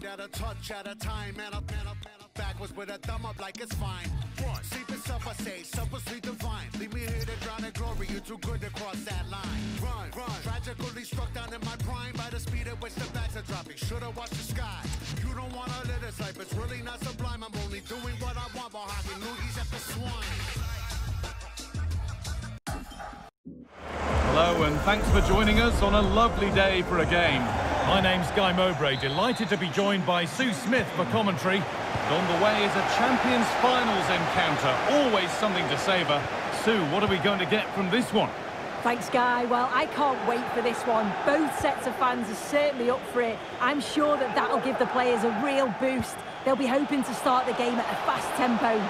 mind at a touch at a time. Man up, man up, man up. Backwards with a thumb up like it's fine. Run, sleep and suffer, say, suffer, sleep divine. Leave me here to drown in glory. You're too good to cross that line. Run, run. Tragically struck down in my prime by the speed at which the bats are dropping. Should've watched the sky. You don't wanna live this life. It's really not sublime. I'm only doing what I want while hogging loogies at the swine. Hello and thanks for joining us on a lovely day for a game. My name's Guy Mowbray, delighted to be joined by Sue Smith for commentary. And on the way is a Champions Finals encounter, always something to savour. Sue, what are we going to get from this one? Thanks, Guy. Well, I can't wait for this one. Both sets of fans are certainly up for it. I'm sure that that'll give the players a real boost. They'll be hoping to start the game at a fast tempo.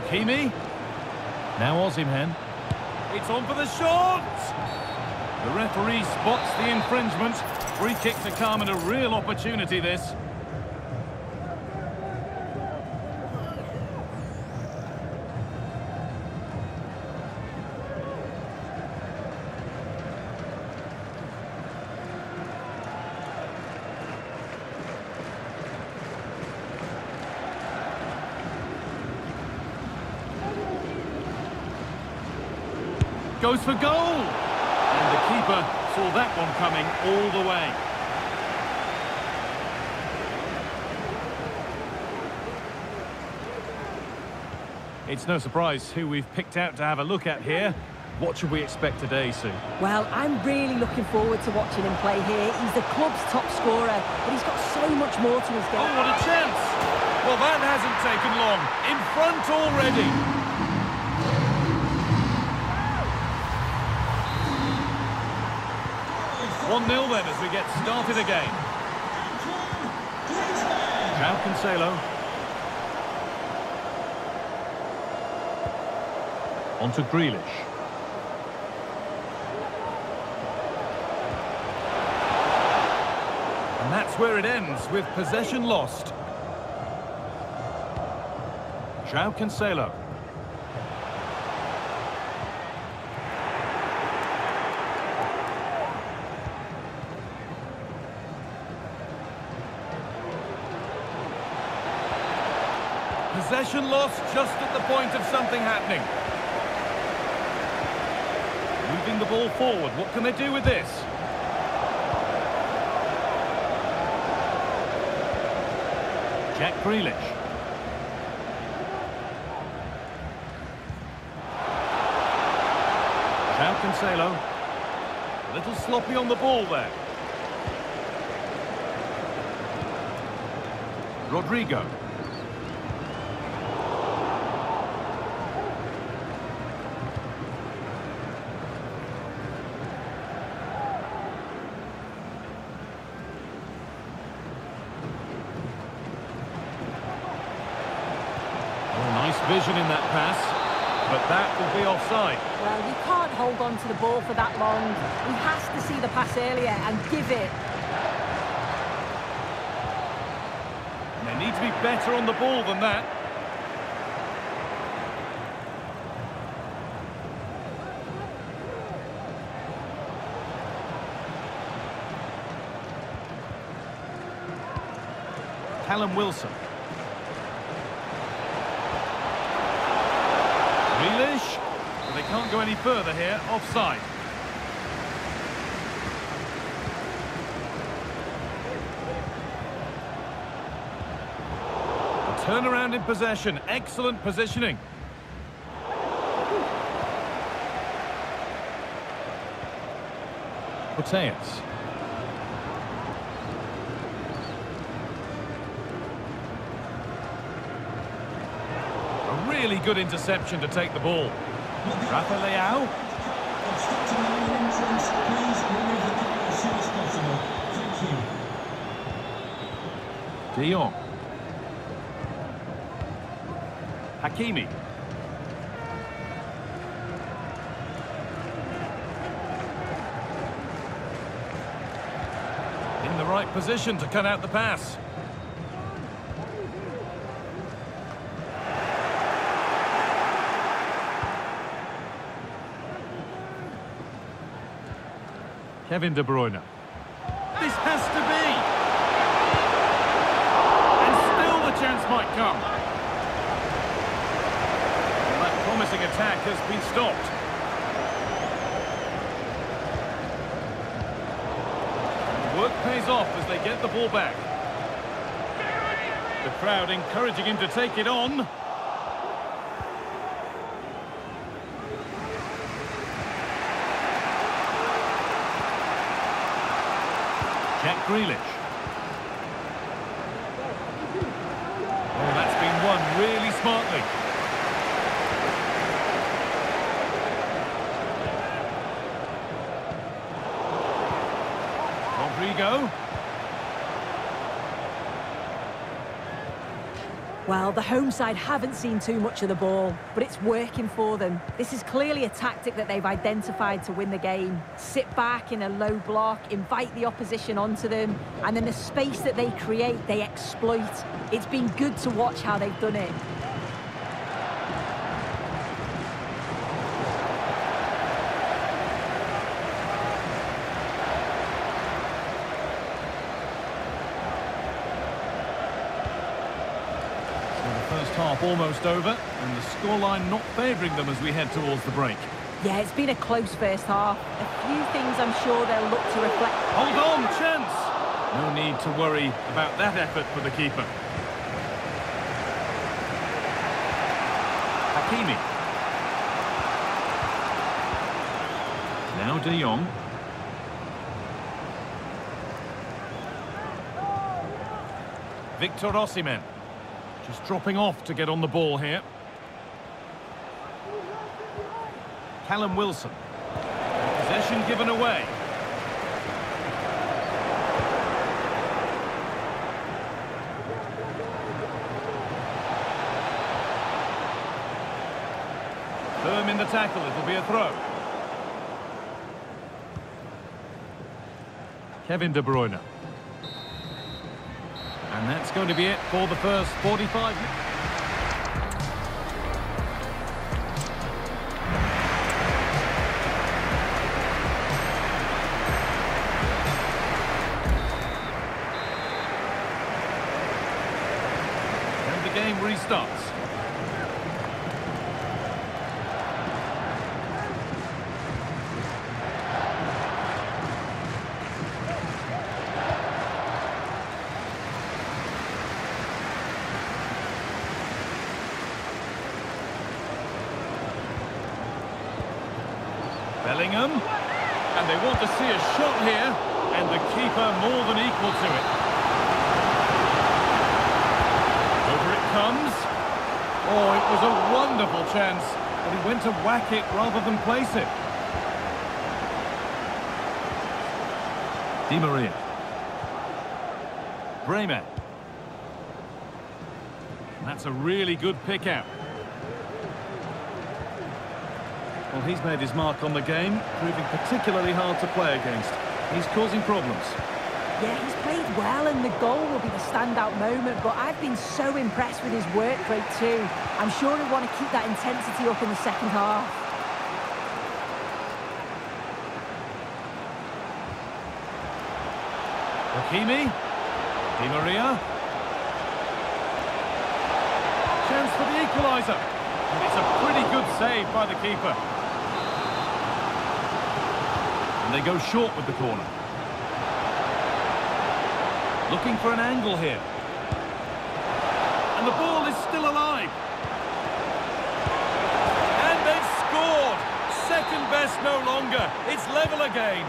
Hakimi. Now Osimhen. It's on for the shot! The referee spots the infringement. Free kick to and a real opportunity this. For goal! And the keeper saw that one coming all the way. It's no surprise who we've picked out to have a look at here. What should we expect today, Sue? Well, I'm really looking forward to watching him play here. He's the club's top scorer, but he's got so much more to his game. Oh, what a chance! Well, that hasn't taken long. In front already. 1-0 then as we get started again. Now Cancelo. On to Grealish. And that's where it ends, with possession lost. João Cancelo. Possession lost just at the point of something happening. Moving the ball forward. What can they do with this? Jack Grealish. João Cancelo. A little sloppy on the ball there. Rodrigo. vision in that pass, but that will be offside. Well, you can't hold on to the ball for that long. He has to see the pass earlier and give it. And they need to be better on the ball than that. Callum Wilson. Grealish. But they can't go any further here. Offside. A turnaround in possession. Excellent positioning. Mateus. A really good interception to take the ball. Rafa Leao. Hakimi. In the right position to cut out the pass. Kevin De Bruyne. This has to be! And still the chance might come. That promising attack has been stopped. Work pays off as they get the ball back. The crowd encouraging him to take it on. Grealish. Oh, that's been won really smartly. Rodrigo. Well, the home side haven't seen too much of the ball, but it's working for them. This is clearly a tactic that they've identified to win the game. Sit back in a low block, invite the opposition onto them, and then the space that they create, they exploit. It's been good to watch how they've done it. So the first half almost over, and the scoreline not favouring them as we head towards the break. Yeah, it's been a close first half. A few things I'm sure they'll look to reflect. Hold on, chance! No need to worry about that effort for the keeper. Hakimi. Now De Jong. Victor Osimhen. Just dropping off to get on the ball here. Callum Wilson. Possession given away. Firm in the tackle, it'll be a throw. Kevin De Bruyne. Going to be it for the first 45 minutes. The game restarts. And they want to see a shot here. And the keeper more than equal to it. Over it comes. Oh, it was a wonderful chance. But he went to whack it rather than place it. Di Maria. Bremer. That's a really good pick out. Well, he's made his mark on the game, proving particularly hard to play against. He's causing problems. Yeah, he's played well and the goal will be the standout moment, but I've been so impressed with his work rate too. I'm sure he'll want to keep that intensity up in the second half. Hakimi. Di Maria. Chance for the equaliser. And it's a pretty good save by the keeper. And they go short with the corner. Looking for an angle here. And the ball is still alive. And they've scored. Second best no longer. It's level again.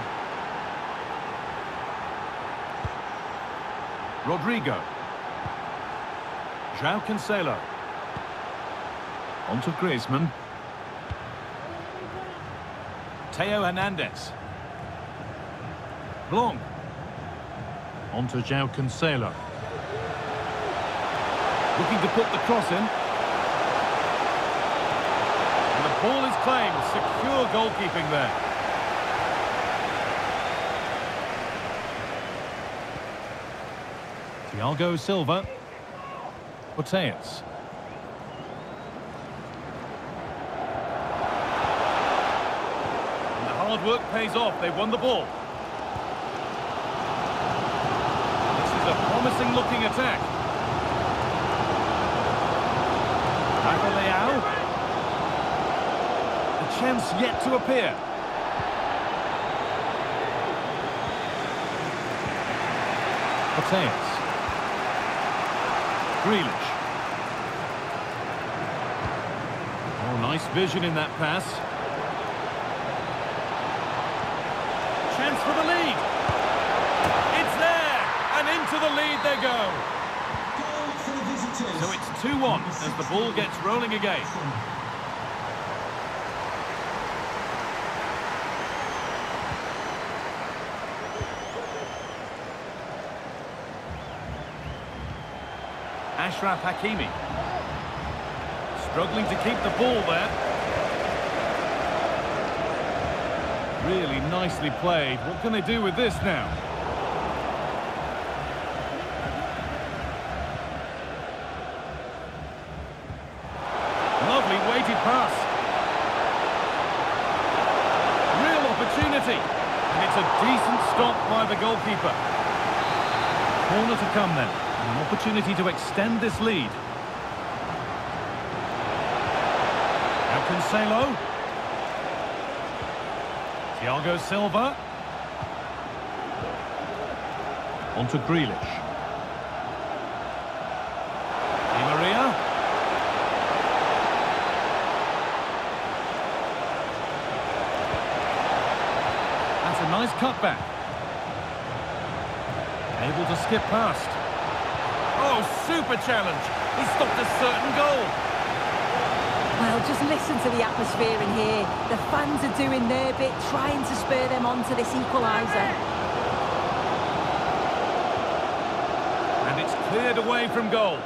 Rodrigo. João Cancelo. On to Griezmann. Theo Hernandez. Blanc. On to João Cancelo. Looking to put the cross in. And the ball is claimed. Secure goalkeeping there. Thiago Silva. Mateus. And the hard work pays off. They've won the ball. a promising looking attack. Leao. A chance yet to appear. Mateus. Grealish. Oh, nice vision in that pass. Chance for the lead. It's there, the lead they go. So it's 2-1 as the ball gets rolling again. Achraf Hakimi. Struggling to keep the ball there. Really nicely played. What can they do with this now? Lovely weighted pass. Real opportunity. And it's a decent stop by the goalkeeper. Corner to come then. An opportunity to extend this lead. Now Cancelo. Thiago Silva. On to Grealish. Di Maria. A cutback. Able to skip past. Oh, super challenge. He stopped a certain goal. Well, just listen to the atmosphere in here. The fans are doing their bit, trying to spur them on to this equaliser. And it's cleared away from goal.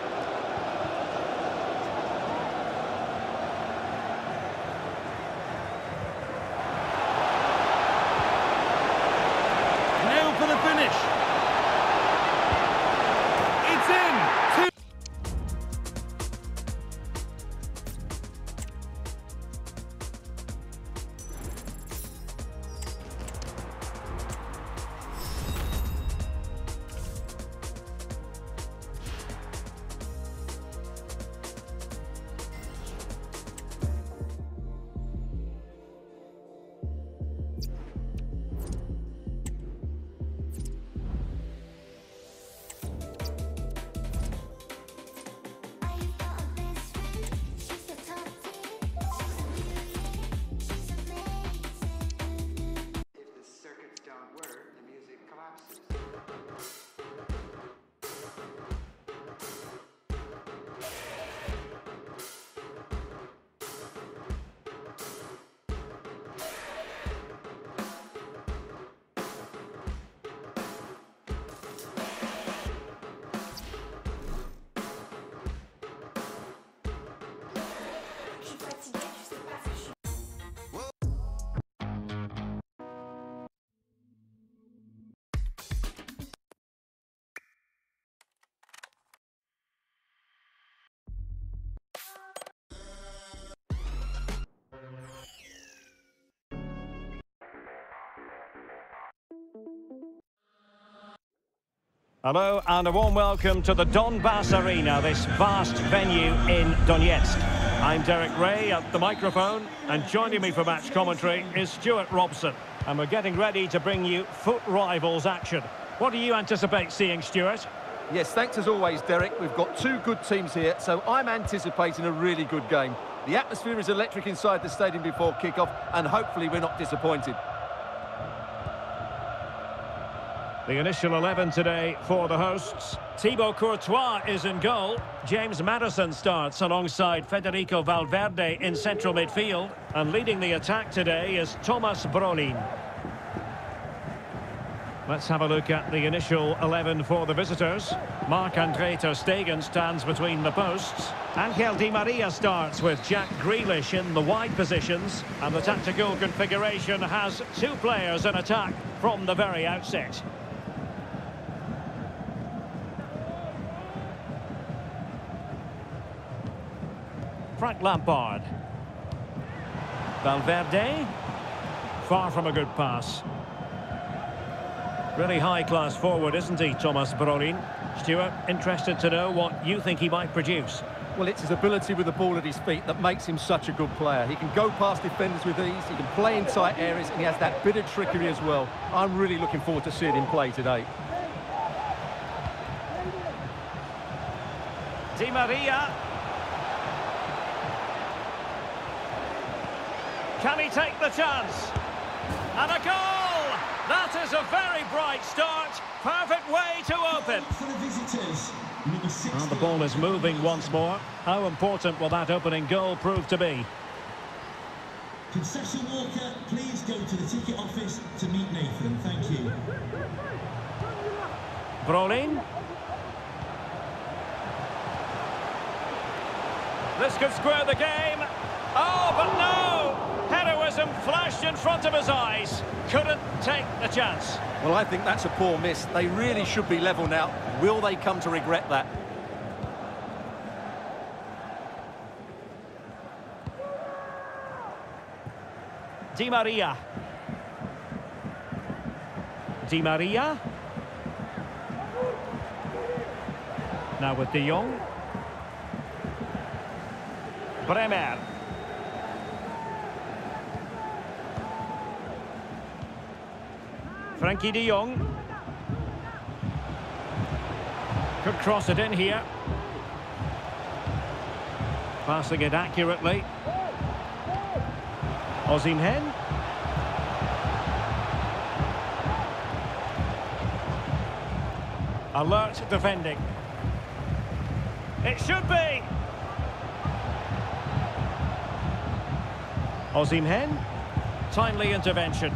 Hello and a warm welcome to the Donbass Arena, this vast venue in Donetsk. I'm Derek Rae at the microphone, and joining me for match commentary is Stuart Robson. And we're getting ready to bring you FUT Rivals action. What do you anticipate seeing, Stuart? Yes, thanks as always, Derek. We've got two good teams here, so I'm anticipating a really good game. The atmosphere is electric inside the stadium before kick-off, and hopefully we're not disappointed. The initial 11 today for the hosts. Thibaut Courtois is in goal. James Maddison starts alongside Federico Valverde in central midfield. And leading the attack today is Tomas Brolin. Let's have a look at the initial 11 for the visitors. Marc-Andre Ter Stegen stands between the posts. Angel Di Maria starts with Jack Grealish in the wide positions. And the tactical configuration has two players in attack from the very outset. Frank Lampard. Valverde. Far from a good pass. Really high-class forward, isn't he, Tomas Brolin? Stuart, interested to know what you think he might produce. Well, it's his ability with the ball at his feet that makes him such a good player. He can go past defenders with ease, he can play in tight areas, and he has that bit of trickery as well. I'm really looking forward to seeing him play today. Di Maria. Can he take the chance? And a goal! That is a very bright start. Perfect way to open. For the visitors. And the ball is moving once more. How important will that opening goal prove to be? Concession Walker, please go to the ticket office to meet Nathan. Thank you. Brolin. This could square the game. Oh, but no! Heroism flashed in front of his eyes. Couldn't take the chance. Well, I think that's a poor miss. They really should be level now. Will they come to regret that? Di Maria. Di Maria. Now with De Jong. Bremer. Frenkie de Jong. Could cross it in here. Passing it accurately. Osimhen. Alert defending. It should be. Osimhen. Timely intervention.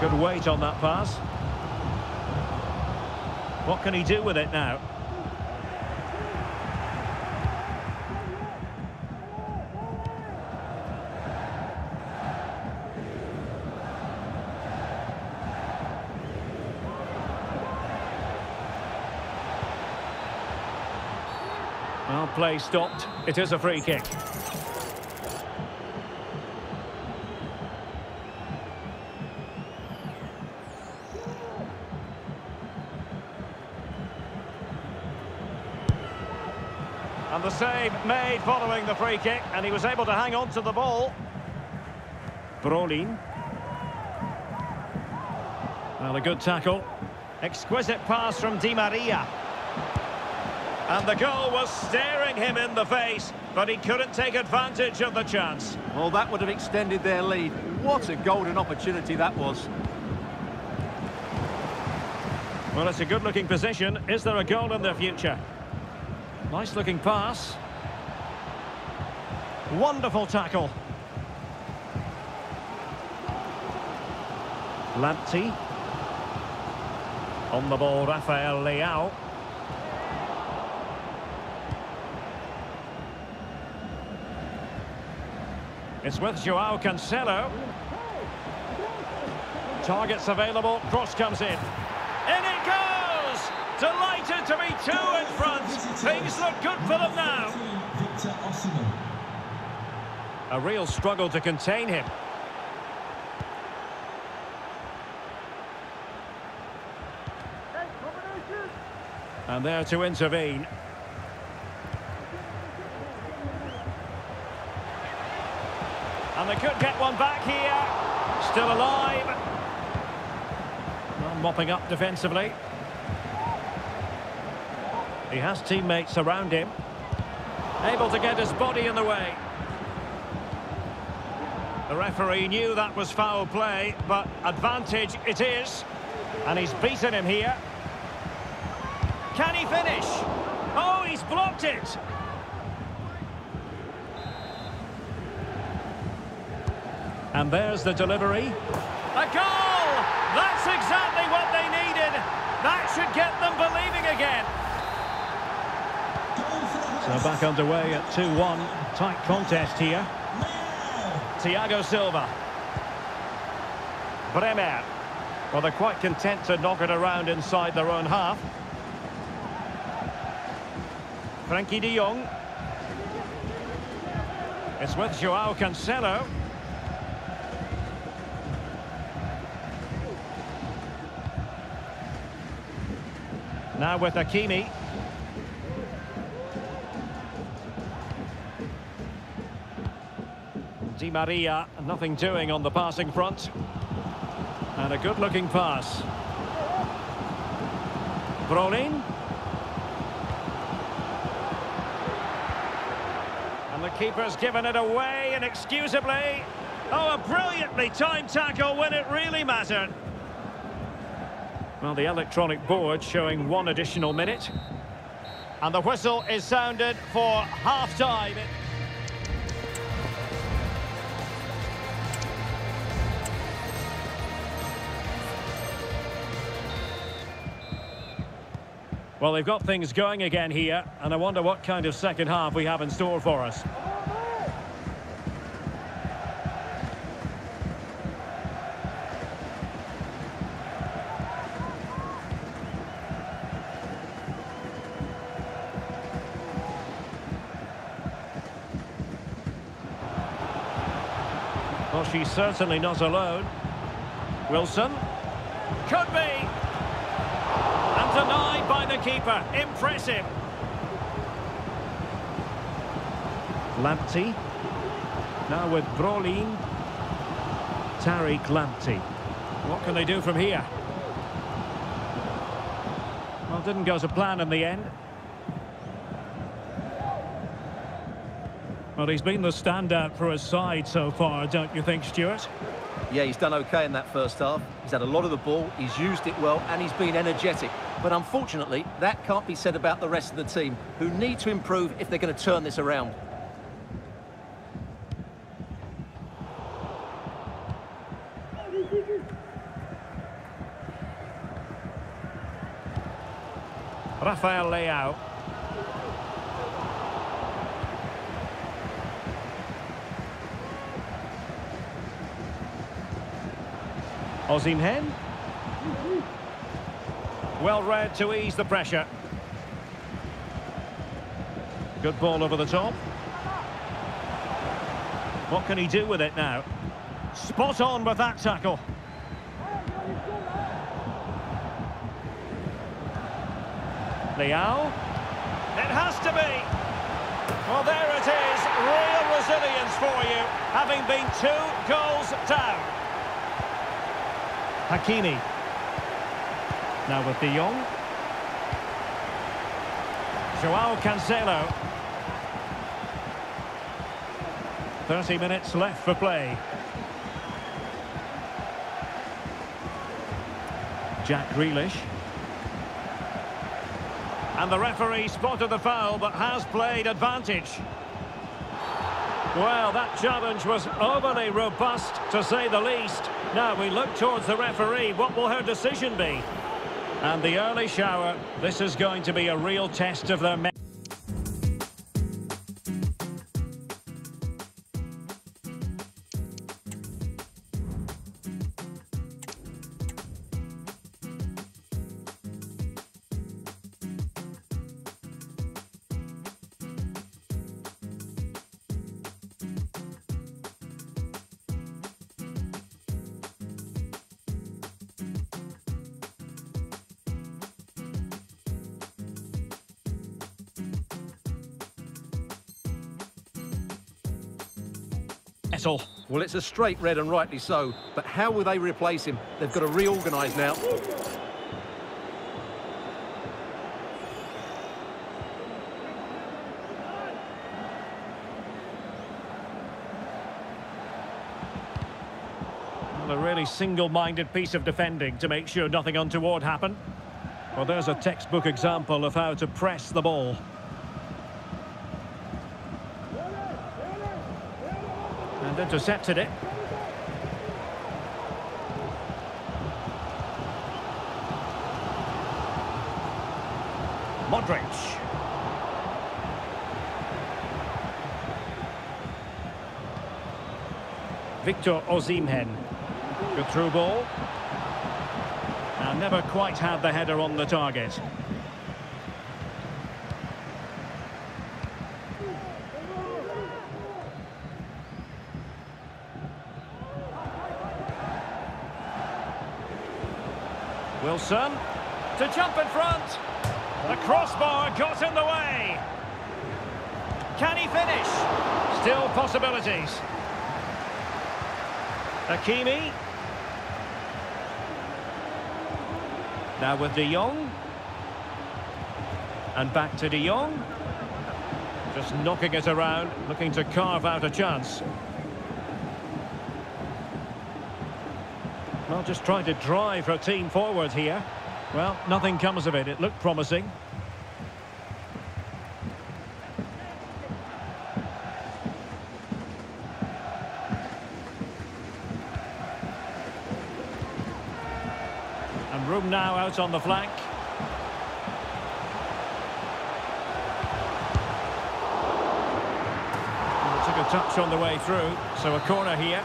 Good weight on that pass. What can he do with it now? Well, play stopped. It is a free kick. And the save made following the free kick, and he was able to hang on to the ball. Brolin. Well, a good tackle. Exquisite pass from Di Maria. And the goal was staring him in the face, but he couldn't take advantage of the chance. Well, that would have extended their lead. What a golden opportunity that was. Well, it's a good-looking position. Is there a goal in the future? Nice looking pass. Wonderful tackle. Lamptey. On the ball, Rafael Leao. It's with Joao Cancelo. Targets available, cross comes in. In it goes! Delighted to be two in front. Things look good for them now. A real struggle to contain him. And there to intervene. And they could get one back here. Still alive. Well, mopping up defensively. He has teammates around him. Able to get his body in the way. The referee knew that was foul play, but advantage it is. And he's beaten him here. Can he finish? Oh, he's blocked it. And there's the delivery. A goal! That's exactly what they needed. That should get them believing again. So back underway at 2-1. Tight contest here. Thiago Silva. Bremer. Well, they're quite content to knock it around inside their own half. Frenkie de Jong. It's with Joao Cancelo. Now with Hakimi. Di Maria, nothing doing on the passing front. And a good-looking pass. Brolin. And the keeper's given it away inexcusably. Oh, a brilliantly timed tackle when it really mattered. Well, the electronic board showing one additional minute. And the whistle is sounded for half-time. Well, they've got things going again here, and I wonder what kind of second half we have in store for us. Well, she's certainly not alone. Wilson. Could be. And denied by the keeper. Impressive. Lamptey. Now with Brolin. Tariq Lamptey. What can they do from here? Well, didn't go to plan in the end. Well, he's been the standout for his side so far, don't you think, Stuart? Yeah, he's done okay in that first half. He's had a lot of the ball, he's used it well, and he's been energetic. But unfortunately, that can't be said about the rest of the team, who need to improve if they're going to turn this around. Rafael Leao. Osimhen. Well read to ease the pressure. Good ball over the top. What can he do with it now? Spot on with that tackle. Leao. It has to be. Well, there it is. Real resilience for you, having been two goals down. Hakimi. Now with De Jong. Joao Cancelo. 30 minutes left for play. Jack Grealish. And the referee spotted the foul, but has played advantage. Well, that challenge was overly robust, to say the least. Now, we look towards the referee. What will her decision be? And the early shower, this is going to be a real test of their... it's a straight red and rightly so, but how will they replace him? They've got to reorganise now. A really single-minded piece of defending to make sure nothing untoward happened. Well, there's a textbook example of how to press the ball. And intercepted it. Modric. Victor Osimhen. Good through ball. And never quite had the header on the target. Wilson to jump in front. The crossbar got in the way. Can he finish? Still possibilities. Hakimi. Now with De Jong. And back to De Jong. Just knocking it around, looking to carve out a chance. Well, just trying to drive her team forward here. Well, nothing comes of it. It looked promising. And room now out on the flank. Took a touch on the way through, so a corner here.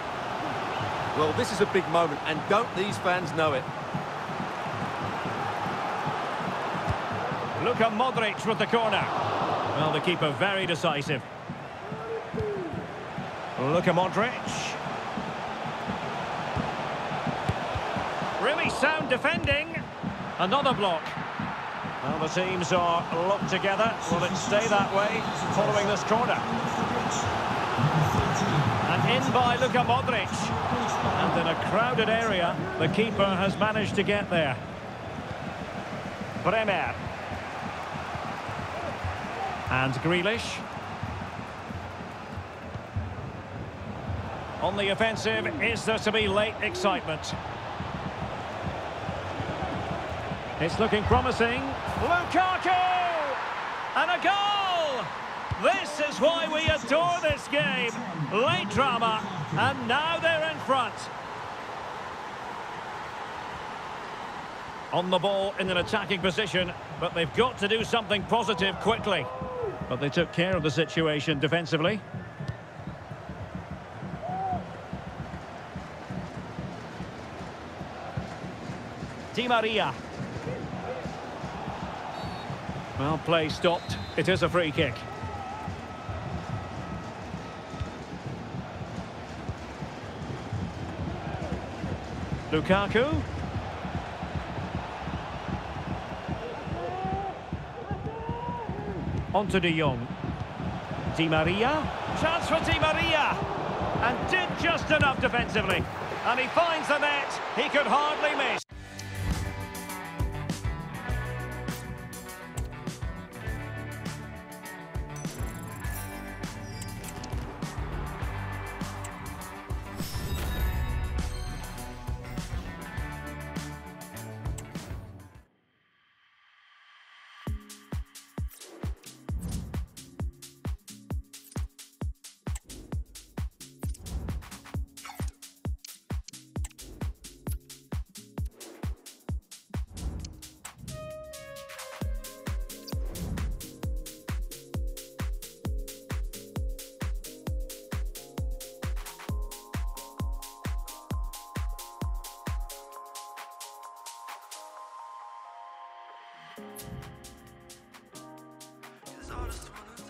Well, this is a big moment, and don't these fans know it? Luka Modric with the corner. Well, the keeper very decisive. Luka Modric. Really sound defending. Another block. Well, the teams are locked together. Will it stay that way following this corner? And in by Luka Modric. And in a crowded area, the keeper has managed to get there. Bremer. And Grealish. On the offensive, is there to be late excitement? It's looking promising. Lukaku! And a goal! This is why we adore this game. Late drama, and now they're in front. On the ball in an attacking position, but they've got to do something positive quickly. But they took care of the situation defensively. Di Maria. Well, play stopped. It is a free kick. Lukaku. On to De Jong. Di Maria. Chance for Di Maria. And did just enough defensively. And he finds the net. He could hardly miss. Cause I just wanna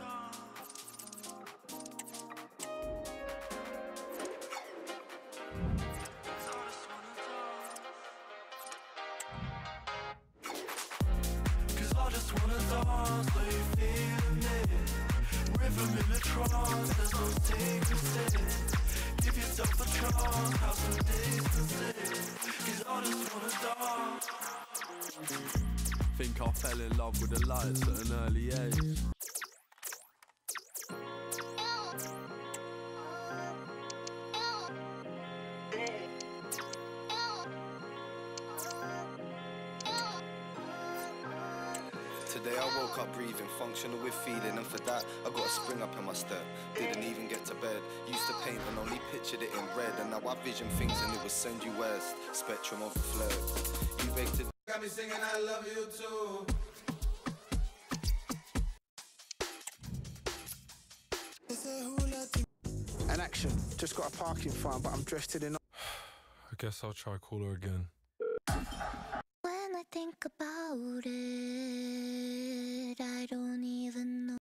dance, Think I fell in love with the lights at an early age feeling, and for that I got a spring up in my step. Didn't even get to bed. Used to paint and only pictured it in red, and now I vision things and it will send you west. Spectrum of flirt. You beg to. Got me singing, I love you too. An action. Just got a parking fine, but I'm dressed in. I guess I'll try call her again. Think about it, I don't even know.